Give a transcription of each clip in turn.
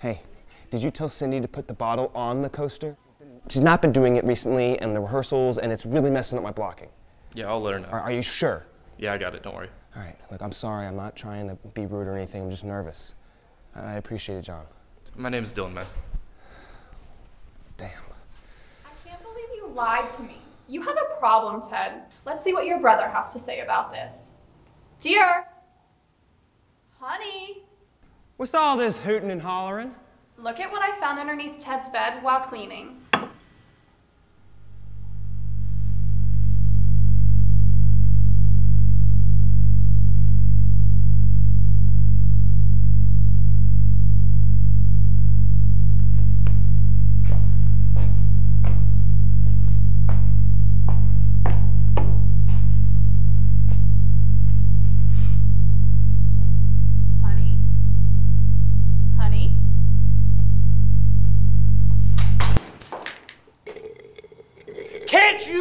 Hey, did you tell Cindy to put the bottle on the coaster? She's not been doing it recently and the rehearsals, and it's really messing up my blocking. Yeah, I'll let her know. Are, are you sure? Yeah, I got it. Don't worry. All right, look, I'm sorry. I'm not trying to be rude or anything. I'm just nervous. I appreciate it, John. My name is Dylan, man. Damn. I can't believe you lied to me. You have a problem, Ted. Let's see what your brother has to say about this. Dear. Honey. What's all this hooting and hollering? Look at what I found underneath Ted's bed while cleaning.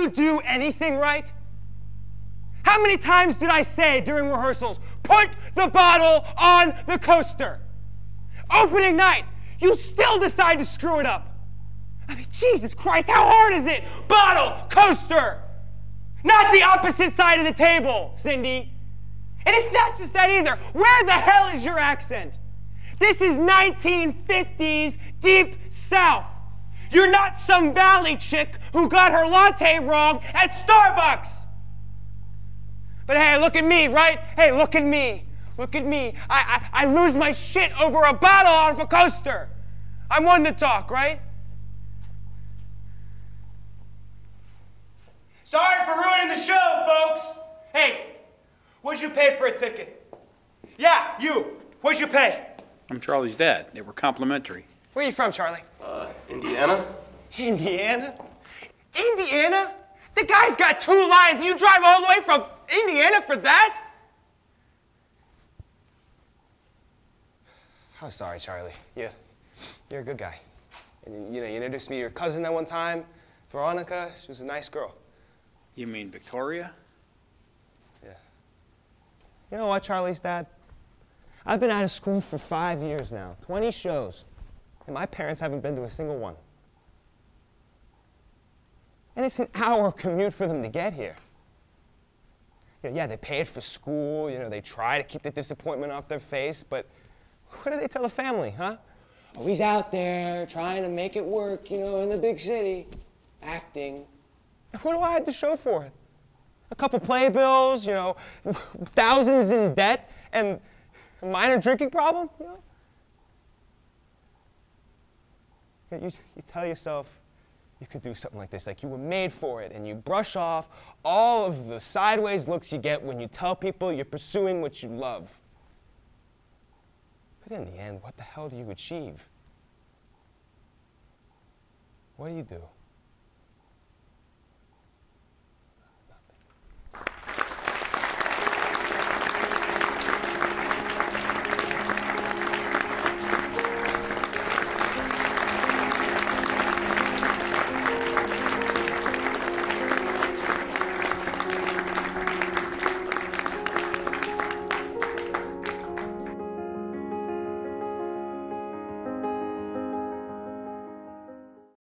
Do anything right? How many times did I say during rehearsals, put the bottle on the coaster? Opening night, you still decide to screw it up. I mean, Jesus Christ, how hard is it? Bottle, coaster! Not the opposite side of the table, Cindy. And it's not just that either. Where the hell is your accent? This is 1950s Deep South. You're not some valley chick who got her latte wrong at Starbucks. But hey, look at me, right? Hey, look at me. Look at me. I, I, I lose my shit over a bottle off a coaster. I'm one to talk, right? Sorry for ruining the show, folks. Hey, what'd you pay for a ticket? Yeah, you. What'd you pay? I'm Charlie's dad. They were complimentary. Where are you from, Charlie? Uh, Indiana? Indiana? Indiana? The guy's got two lines. You drive all the way from Indiana for that? I'm sorry, Charlie. Yeah, you're a good guy. And, you know, you introduced me to your cousin that one time, Veronica. She was a nice girl. You mean Victoria? Yeah. You know what, Charlie's dad? I've been out of school for five years now, 20 shows, and my parents haven't been to a single one. And it's an hour commute for them to get here. You know, yeah, they paid for school, you know, they try to keep the disappointment off their face, but what do they tell the family, huh? Oh, he's out there trying to make it work, you know, in the big city, acting. What do I have to show for it? A couple playbills, you know, thousands in debt, and a minor drinking problem, you know? Yeah, You, you tell yourself you could do something like this, like you were made for it, and you brush off all of the sideways looks you get when you tell people you're pursuing what you love. But in the end, what the hell do you achieve? What do you do?